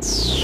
you.